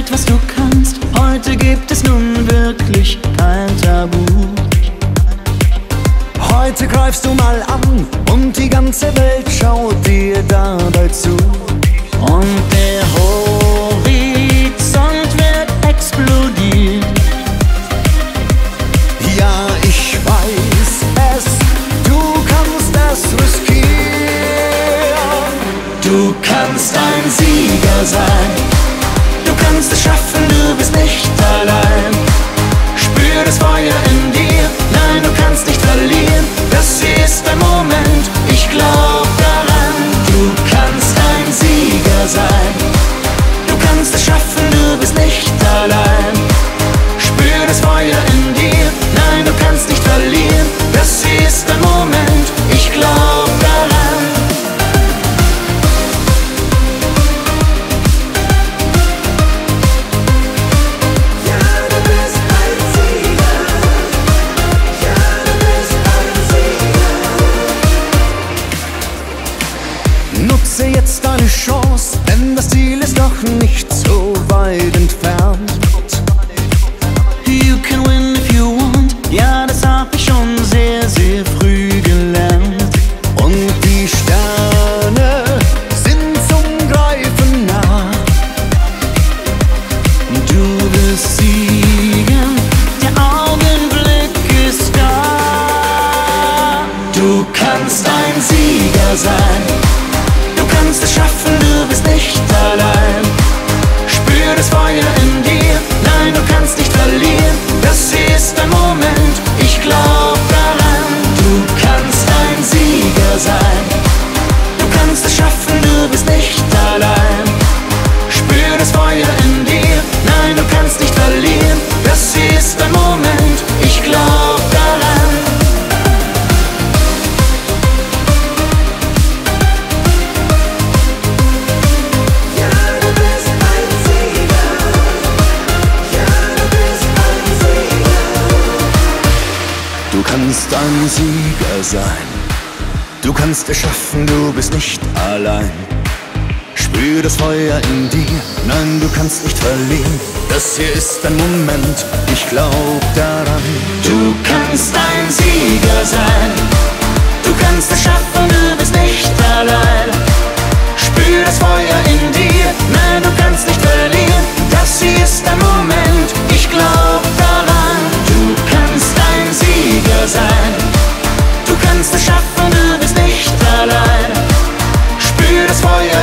gezeigt, was du kannst. Heute gibt es nun wirklich kein Tabu. Heute greifst du mal an und die ganze Welt schaut dir dabei zu. Und der Horizont wird explodieren. Ja, ich weiß es, du kannst es riskieren. Du kannst ein Sieger sein. Du kannst es schaffen, du bist nicht allein. Jetzt deine Chance, denn das Ziel ist noch nicht so weit entfernt. You can win if you want. Ja, das hab ich schon sehr, sehr früh gelernt. Und die Sterne sind zum Greifen nah. Du wirst siegen, der Augenblick ist da. Du kannst ein Sieger sein. Schaffen, du bist nicht allein. Spür das Feuer in dir, nein, du kannst nicht verlieren. Das hier ist der Moment, kannst ein Sieger sein. Du kannst es schaffen, du bist nicht allein. Spür das Feuer in dir, nein, du kannst nicht verlieren. Das hier ist dein Moment, ich glaub daran. Du kannst ein Sieger sein. Du kannst es schaffen, du bist nicht allein. Spür das Feuer in dir, kannst es schaffen, du bist nicht allein. Spür das Feuer